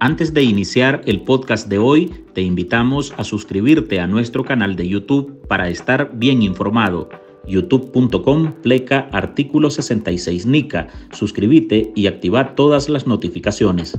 Antes de iniciar el podcast de hoy, te invitamos a suscribirte a nuestro canal de YouTube para estar bien informado. youtube.com pleca artículo 66 NICA. Suscríbete y activa todas las notificaciones.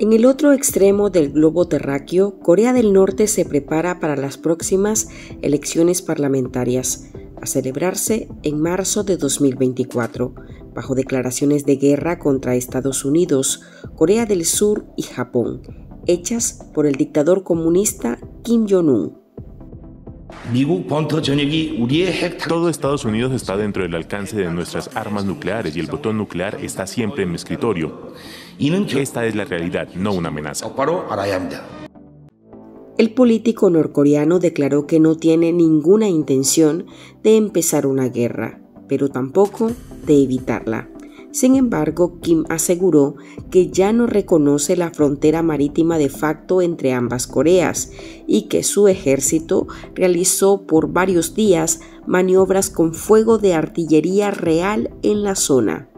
En el otro extremo del globo terráqueo, Corea del Norte se prepara para las próximas elecciones parlamentarias, a celebrarse en marzo de 2024, bajo declaraciones de guerra contra Estados Unidos, Corea del Sur y Japón, hechas por el dictador comunista Kim Jong-un. Todo Estados Unidos está dentro del alcance de nuestras armas nucleares y el botón nuclear está siempre en mi escritorio. Esta es la realidad, no una amenaza. El político norcoreano declaró que no tiene ninguna intención de empezar una guerra, pero tampoco de evitarla. Sin embargo, Kim aseguró que ya no reconoce la frontera marítima de facto entre ambas Coreas y que su ejército realizó por varios días maniobras con fuego de artillería real en la zona.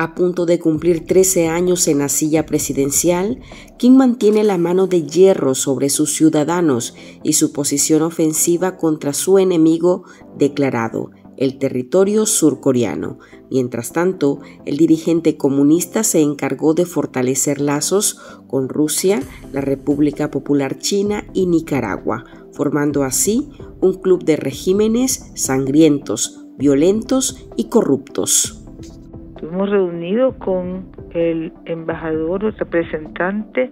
A punto de cumplir 13 años en la silla presidencial, Kim mantiene la mano de hierro sobre sus ciudadanos y su posición ofensiva contra su enemigo declarado, el territorio surcoreano. Mientras tanto, el dirigente comunista se encargó de fortalecer lazos con Rusia, la República Popular China y Nicaragua, formando así un club de regímenes sangrientos, violentos y corruptos. Estuvimos reunidos con el embajador o representante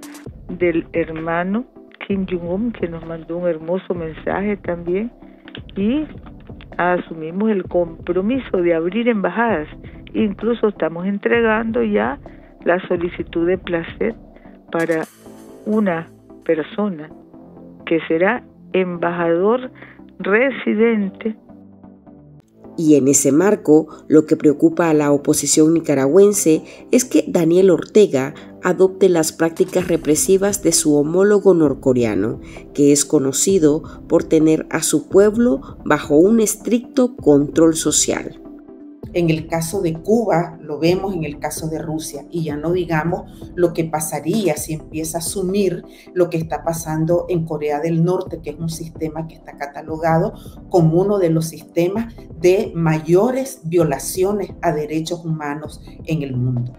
del hermano Kim Jong-un, que nos mandó un hermoso mensaje también, y asumimos el compromiso de abrir embajadas. Incluso estamos entregando ya la solicitud de placer para una persona que será embajador residente y en ese marco, lo que preocupa a la oposición nicaragüense es que Daniel Ortega adopte las prácticas represivas de su homólogo norcoreano, que es conocido por tener a su pueblo bajo un estricto control social. En el caso de Cuba, lo vemos en el caso de Rusia, y ya no digamos lo que pasaría si empieza a asumir lo que está pasando en Corea del Norte, que es un sistema que está catalogado como uno de los sistemas de mayores violaciones a derechos humanos en el mundo.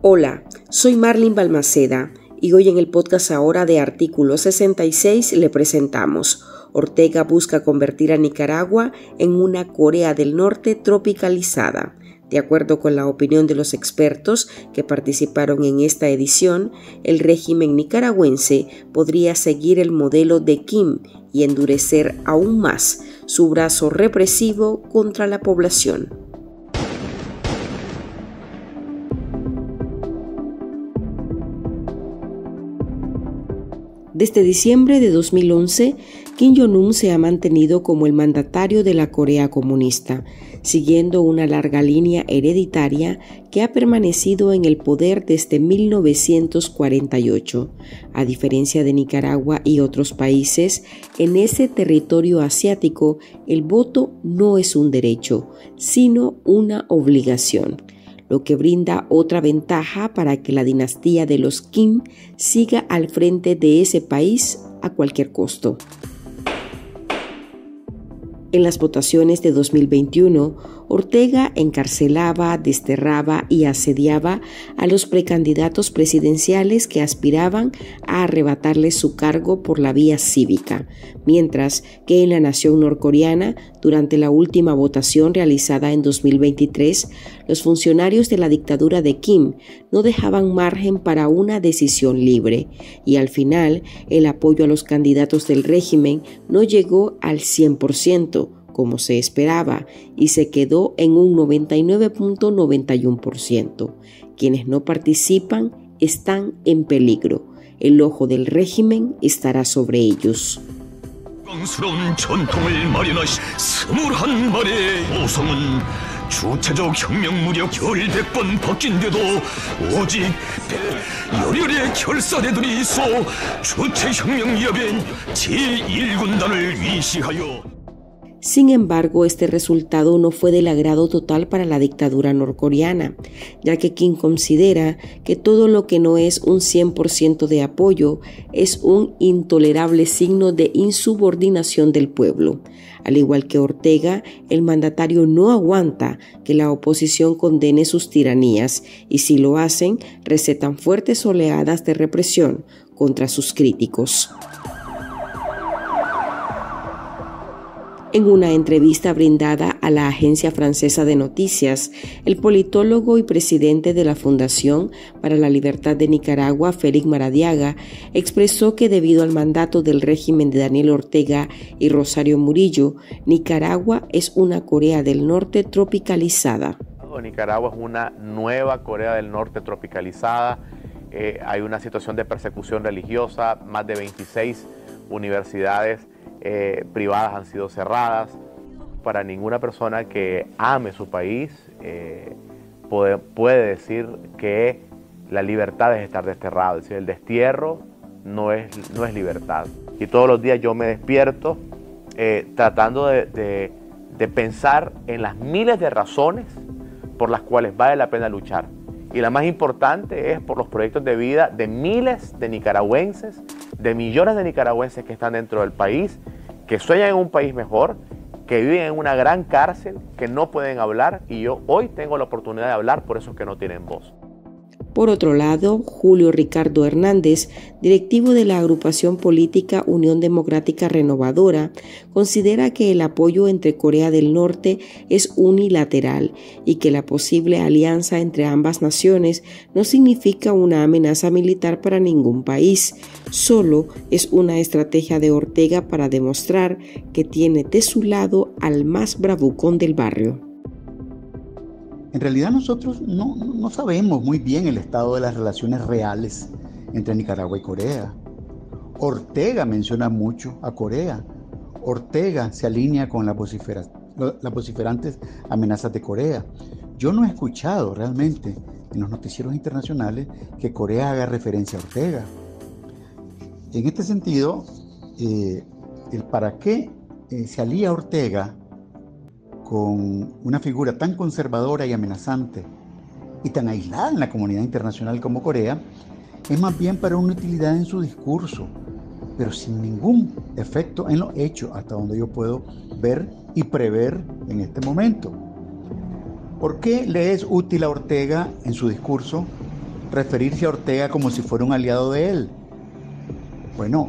Hola, soy Marlene Balmaceda y hoy en el podcast ahora de Artículo 66 le presentamos Ortega busca convertir a Nicaragua en una Corea del Norte tropicalizada. De acuerdo con la opinión de los expertos que participaron en esta edición, el régimen nicaragüense podría seguir el modelo de Kim y endurecer aún más su brazo represivo contra la población. Desde diciembre de 2011, Kim Jong-un se ha mantenido como el mandatario de la Corea comunista, siguiendo una larga línea hereditaria que ha permanecido en el poder desde 1948. A diferencia de Nicaragua y otros países, en ese territorio asiático el voto no es un derecho, sino una obligación lo que brinda otra ventaja para que la dinastía de los Kim siga al frente de ese país a cualquier costo. En las votaciones de 2021, Ortega encarcelaba, desterraba y asediaba a los precandidatos presidenciales que aspiraban a arrebatarle su cargo por la vía cívica, mientras que en la nación norcoreana, durante la última votación realizada en 2023, los funcionarios de la dictadura de Kim no dejaban margen para una decisión libre, y al final el apoyo a los candidatos del régimen no llegó al 100%, como se esperaba y se quedó en un 99.91%. Quienes no participan están en peligro. El ojo del régimen estará sobre ellos. Sin embargo, este resultado no fue del agrado total para la dictadura norcoreana, ya que Kim considera que todo lo que no es un 100% de apoyo es un intolerable signo de insubordinación del pueblo. Al igual que Ortega, el mandatario no aguanta que la oposición condene sus tiranías y si lo hacen, recetan fuertes oleadas de represión contra sus críticos. En una entrevista brindada a la agencia francesa de noticias, el politólogo y presidente de la Fundación para la Libertad de Nicaragua, Félix Maradiaga, expresó que debido al mandato del régimen de Daniel Ortega y Rosario Murillo, Nicaragua es una Corea del Norte tropicalizada. Nicaragua es una nueva Corea del Norte tropicalizada. Eh, hay una situación de persecución religiosa, más de 26 universidades eh, privadas han sido cerradas. Para ninguna persona que ame su país eh, puede, decir que la libertad es estar desterrado. Es decir, el destierro no es, no es libertad. Y todos los días yo me despierto eh, tratando de, de pensar en las miles de razones por las cuales vale la pena luchar. Y la más importante es por los proyectos de vida de miles de nicaragüenses, de millones de nicaragüenses que están dentro del país, que sueñan en un país mejor, que viven en una gran cárcel, que no pueden hablar y yo hoy tengo la oportunidad de hablar por esos que no tienen voz. Por otro lado, Julio Ricardo Hernández, directivo de la agrupación política Unión Democrática Renovadora, considera que el apoyo entre Corea del Norte es unilateral y que la posible alianza entre ambas naciones no significa una amenaza militar para ningún país, solo es una estrategia de Ortega para demostrar que tiene de su lado al más bravucón del barrio. En realidad nosotros no, sabemos muy bien el estado de las relaciones reales entre Nicaragua y Corea. Ortega menciona mucho a Corea. Ortega se alinea con las vociferantes amenazas de Corea. Yo no he escuchado realmente en los noticieros internacionales que Corea haga referencia a Ortega. En este sentido, eh, el para qué eh, se alía Ortega con una figura tan conservadora y amenazante y tan aislada en la comunidad internacional como Corea, es más bien para una utilidad en su discurso, pero sin ningún efecto en lo hecho, hasta donde yo puedo ver y prever en este momento. ¿Por qué le es útil a Ortega en su discurso referirse a Ortega como si fuera un aliado de él? Bueno,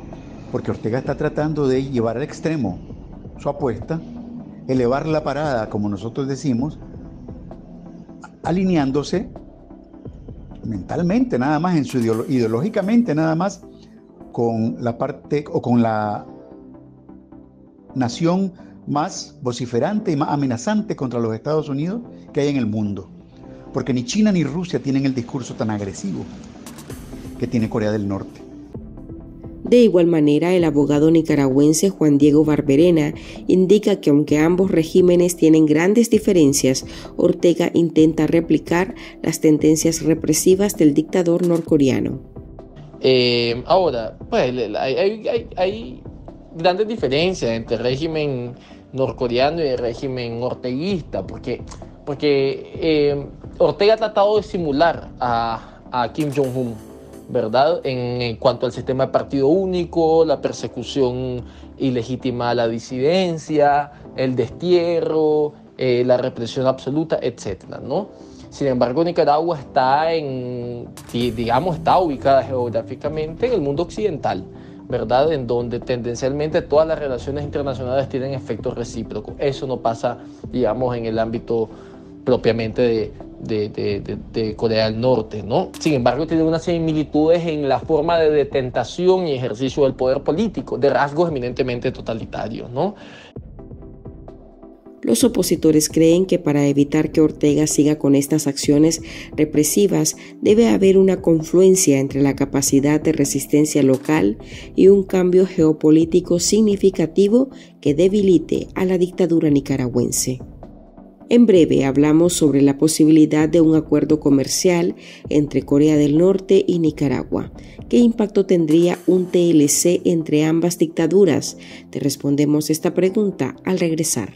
porque Ortega está tratando de llevar al extremo su apuesta elevar la parada, como nosotros decimos, alineándose mentalmente nada más, en su ideológicamente nada más, con la parte o con la nación más vociferante y más amenazante contra los Estados Unidos que hay en el mundo. Porque ni China ni Rusia tienen el discurso tan agresivo que tiene Corea del Norte. De igual manera, el abogado nicaragüense Juan Diego Barberena indica que aunque ambos regímenes tienen grandes diferencias, Ortega intenta replicar las tendencias represivas del dictador norcoreano. Eh, ahora, pues hay, grandes diferencias entre el régimen norcoreano y el régimen orteguista, porque, porque eh, Ortega ha tratado de simular a, a Kim Jong-un ¿verdad? En, cuanto al sistema de partido único, la persecución ilegítima a la disidencia, el destierro, eh, la represión absoluta, etcétera, ¿no? Sin embargo, Nicaragua está en, digamos, está ubicada geográficamente en el mundo occidental, ¿verdad? En donde tendencialmente todas las relaciones internacionales tienen efectos recíprocos. Eso no pasa, digamos, en el ámbito propiamente de, de, Corea del Norte, ¿no? Sin embargo, tiene unas similitudes en la forma de detentación y ejercicio del poder político, de rasgos eminentemente totalitarios, ¿no? Los opositores creen que para evitar que Ortega siga con estas acciones represivas debe haber una confluencia entre la capacidad de resistencia local y un cambio geopolítico significativo que debilite a la dictadura nicaragüense. En breve hablamos sobre la posibilidad de un acuerdo comercial entre Corea del Norte y Nicaragua. ¿Qué impacto tendría un TLC entre ambas dictaduras? Te respondemos esta pregunta al regresar.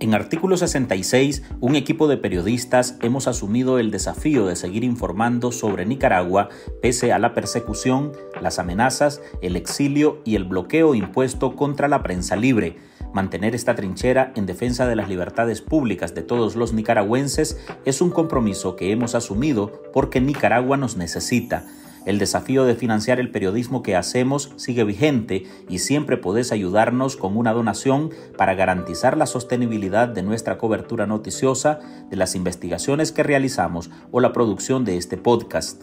En artículo 66, un equipo de periodistas hemos asumido el desafío de seguir informando sobre Nicaragua pese a la persecución, las amenazas, el exilio y el bloqueo impuesto contra la prensa libre Mantener esta trinchera en defensa de las libertades públicas de todos los nicaragüenses es un compromiso que hemos asumido porque Nicaragua nos necesita. El desafío de financiar el periodismo que hacemos sigue vigente y siempre podés ayudarnos con una donación para garantizar la sostenibilidad de nuestra cobertura noticiosa, de las investigaciones que realizamos o la producción de este podcast.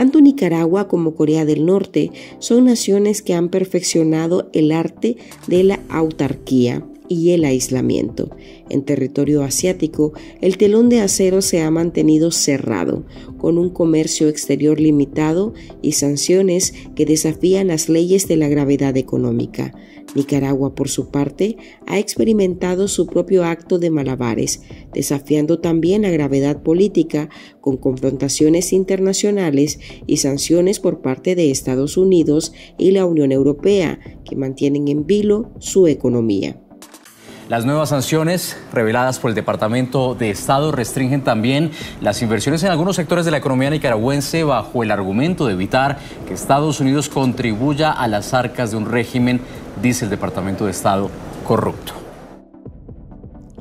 Tanto Nicaragua como Corea del Norte son naciones que han perfeccionado el arte de la autarquía y el aislamiento. En territorio asiático, el telón de acero se ha mantenido cerrado, con un comercio exterior limitado y sanciones que desafían las leyes de la gravedad económica. Nicaragua, por su parte, ha experimentado su propio acto de malabares, desafiando también la gravedad política con confrontaciones internacionales y sanciones por parte de Estados Unidos y la Unión Europea, que mantienen en vilo su economía. Las nuevas sanciones reveladas por el Departamento de Estado restringen también las inversiones en algunos sectores de la economía nicaragüense bajo el argumento de evitar que Estados Unidos contribuya a las arcas de un régimen, dice el Departamento de Estado, corrupto.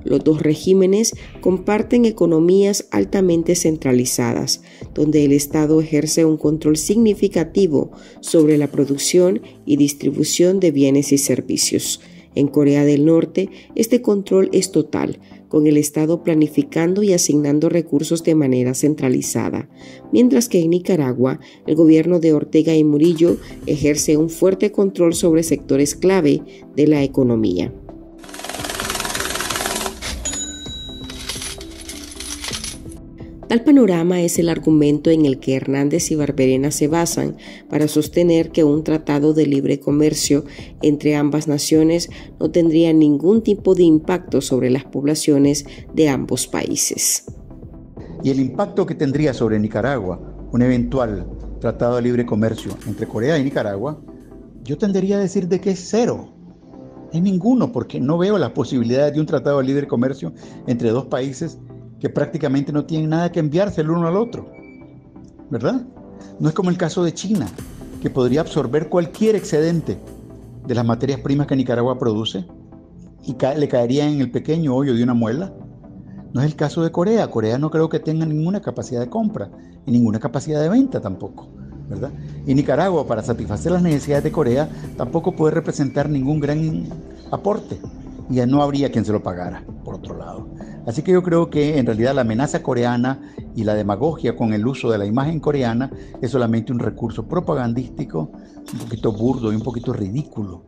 Los dos regímenes comparten economías altamente centralizadas, donde el Estado ejerce un control significativo sobre la producción y distribución de bienes y servicios. En Corea del Norte, este control es total, con el Estado planificando y asignando recursos de manera centralizada, mientras que en Nicaragua, el gobierno de Ortega y Murillo ejerce un fuerte control sobre sectores clave de la economía. Tal panorama es el argumento en el que Hernández y Barberena se basan para sostener que un tratado de libre comercio entre ambas naciones no tendría ningún tipo de impacto sobre las poblaciones de ambos países. Y el impacto que tendría sobre Nicaragua un eventual tratado de libre comercio entre Corea y Nicaragua, yo tendería a decir de que es cero. Es ninguno, porque no veo la posibilidad de un tratado de libre comercio entre dos países que prácticamente no tienen nada que enviarse el uno al otro, ¿verdad? No es como el caso de China, que podría absorber cualquier excedente de las materias primas que Nicaragua produce y le caería en el pequeño hoyo de una muela. No es el caso de Corea. Corea no creo que tenga ninguna capacidad de compra y ninguna capacidad de venta tampoco, ¿verdad? Y Nicaragua, para satisfacer las necesidades de Corea, tampoco puede representar ningún gran aporte y ya no habría quien se lo pagara, por otro lado. Así que yo creo que en realidad la amenaza coreana y la demagogia con el uso de la imagen coreana es solamente un recurso propagandístico, un poquito burdo y un poquito ridículo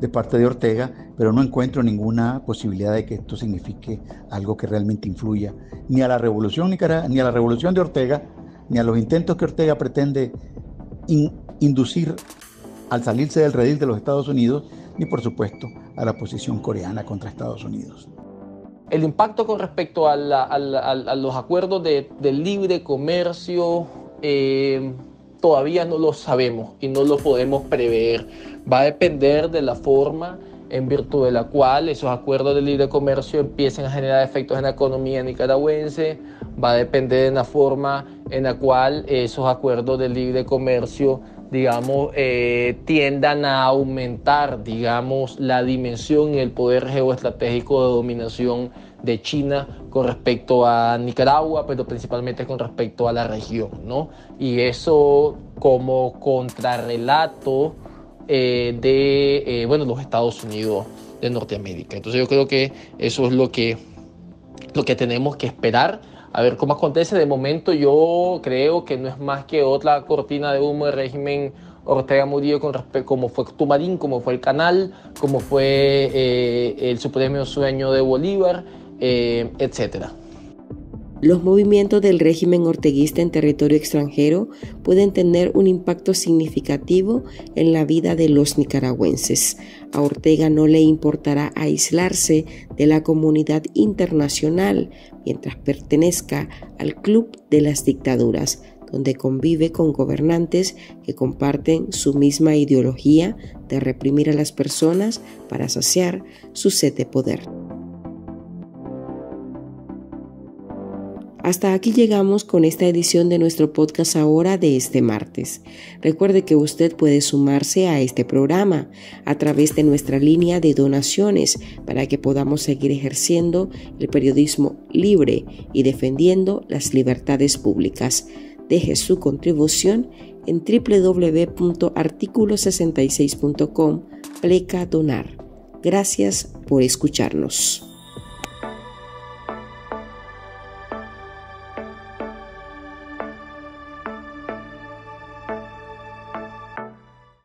de parte de Ortega, pero no encuentro ninguna posibilidad de que esto signifique algo que realmente influya ni a la revolución ni a la revolución de Ortega, ni a los intentos que Ortega pretende inducir al salirse del redil de los Estados Unidos, ni por supuesto a la posición coreana contra Estados Unidos. El impacto con respecto a, los acuerdos de, libre comercio eh, todavía no lo sabemos y no lo podemos prever. Va a depender de la forma en virtud de la cual esos acuerdos de libre comercio empiecen a generar efectos en la economía nicaragüense, va a depender de la forma en la cual esos acuerdos de libre comercio digamos, eh, tiendan a aumentar, digamos, la dimensión y el poder geoestratégico de dominación de China con respecto a Nicaragua, pero principalmente con respecto a la región, ¿no? Y eso como contrarrelato eh, de, eh, bueno, los Estados Unidos de Norteamérica. Entonces yo creo que eso es lo que, lo que tenemos que esperar. A ver cómo acontece. De momento yo creo que no es más que otra cortina de humo del régimen Ortega Murillo con respecto como fue Tumarín, como fue el Canal, como fue eh, el Supremo Sueño de Bolívar, eh, etcétera. Los movimientos del régimen orteguista en territorio extranjero pueden tener un impacto significativo en la vida de los nicaragüenses. A Ortega no le importará aislarse de la comunidad internacional mientras pertenezca al club de las dictaduras, donde convive con gobernantes que comparten su misma ideología de reprimir a las personas para saciar su sed de poder. Hasta aquí llegamos con esta edición de nuestro podcast ahora de este martes. Recuerde que usted puede sumarse a este programa a través de nuestra línea de donaciones para que podamos seguir ejerciendo el periodismo libre y defendiendo las libertades públicas. Deje su contribución en www.articulo66.com pleca donar. Gracias por escucharnos.